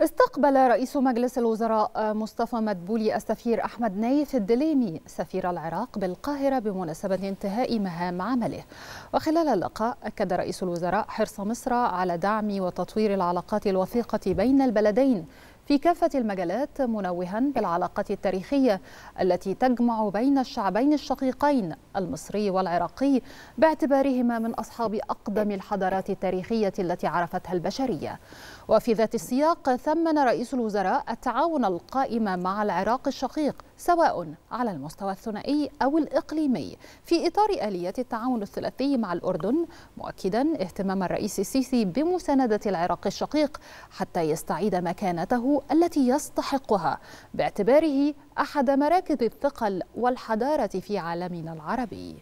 استقبل رئيس مجلس الوزراء مصطفى مدبولي السفير أحمد نايف الدليمي سفير العراق بالقاهرة بمناسبة انتهاء مهام عمله. وخلال اللقاء أكد رئيس الوزراء حرص مصر على دعم وتطوير العلاقات الوثيقة بين البلدين في كافة المجالات منوها بالعلاقات التاريخية التي تجمع بين الشعبين الشقيقين المصري والعراقي باعتبارهما من أصحاب أقدم الحضارات التاريخية التي عرفتها البشرية. وفي ذات السياق ثمن رئيس الوزراء التعاون القائم مع العراق الشقيق سواء على المستوى الثنائي أو الإقليمي. في إطار آلية التعاون الثلاثي مع الأردن مؤكدا اهتمام الرئيس السيسي بمساندة العراق الشقيق حتى يستعيد مكانته التي يستحقها باعتباره أحد مراكز الثقل والحضارة في عالمنا العربي.